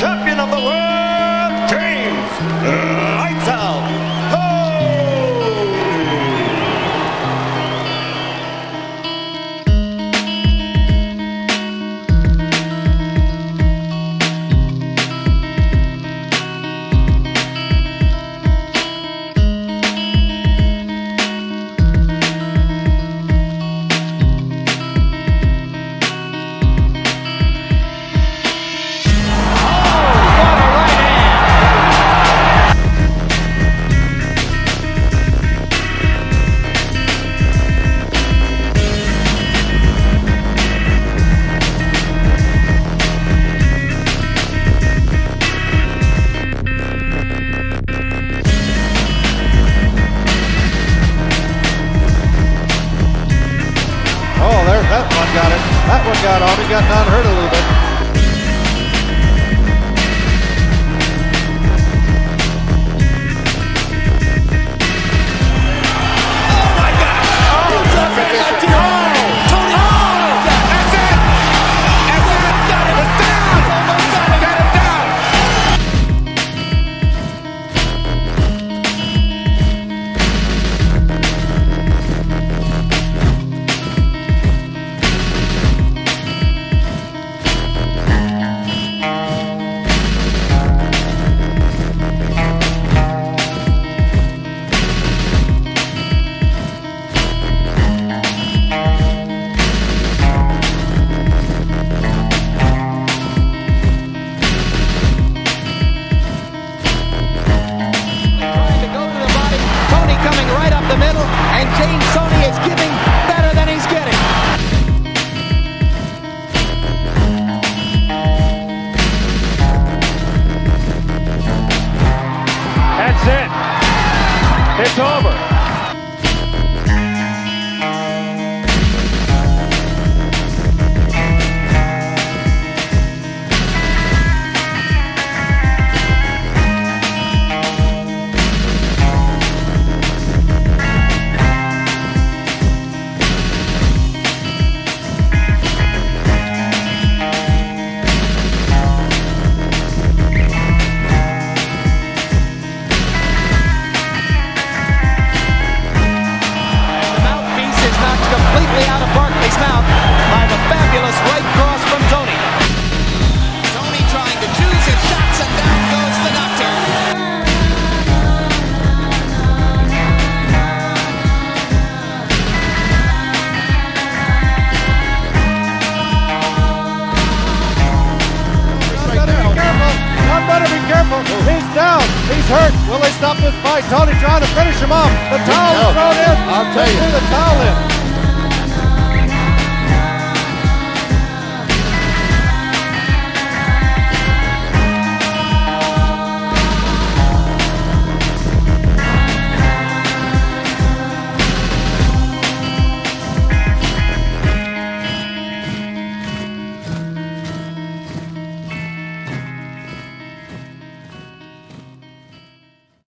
champion of the world, James. Got it. That one got on. He got down hurt a little bit. Coming right up the middle, and James Toney is giving better than he's getting. That's it. It's over. Knocked completely out of Barkley's mouth by the fabulous right cross from Toney. Toney trying to choose his shots, and down goes the doctor. John better be careful. John better be careful. He's down. He's hurt. Will they stop this fight? Toney trying to finish him off. The towel is